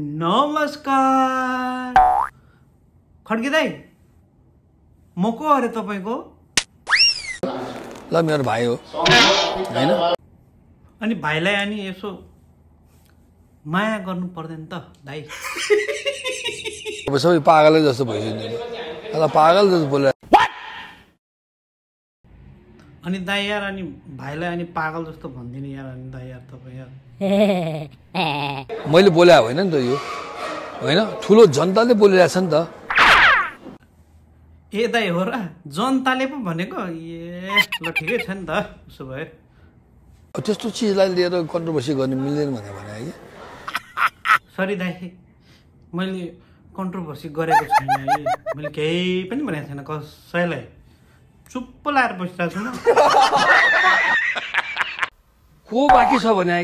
नमस्कार। खड्की दाई म को अरे तपाईँको। ल मेरो भाइ हो। होइन? अनि भाइलाई अनि यसो माया गर्नु पर्दैन त दाई। अब सबै पागलै जस्तो भइसक्यो। पागल जस्तो बोले। अनि दाई यार अनि भाइलाई अनि पागल जस्तो भनिदिनु यार अनि दाई यार तपाईँ यार। मैले बोले होइन नि त यो। होइन? ठुलो जनताले बोलिरहेछ नि त। ए दाई हो र? जनताले पो भनेको? ए ल ठिकै छ नि त उसो भए। त्यस्तो चिजलाई लिएर कन्ट्रोभर्सी गर्ने मिल्दैन भनेर भने है। सरी दाई मैले कन्ट्रोभर्सी गरेको छैन मैले केही पनि भनेको छैन कसैलाई। चुप्प लाएर बसिरहेको छु को बाँकी छ भने